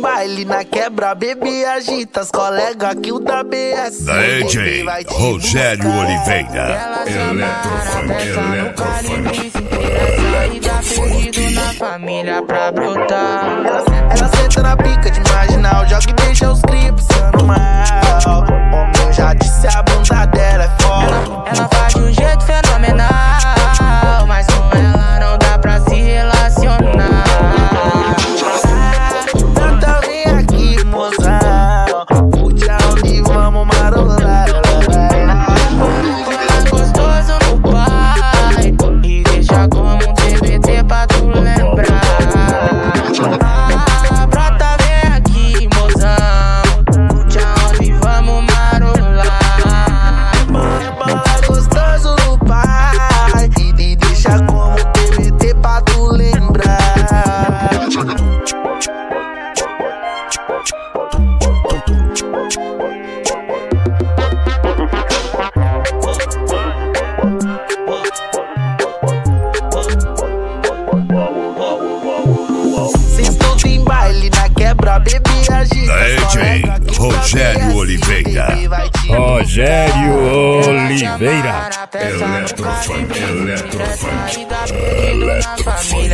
baile na quebra, bebê agita as colegas que o da BS. Da EJ, Rogério Oliveira. Eletrofunk, eletrofunk família pra brotar. Ela, ela senta na pica de marginal. só bebia agita. DJ Rogério Oliveira. Rogério Oliveira. Eletrofunk, eletrofunk. Eletrofunk.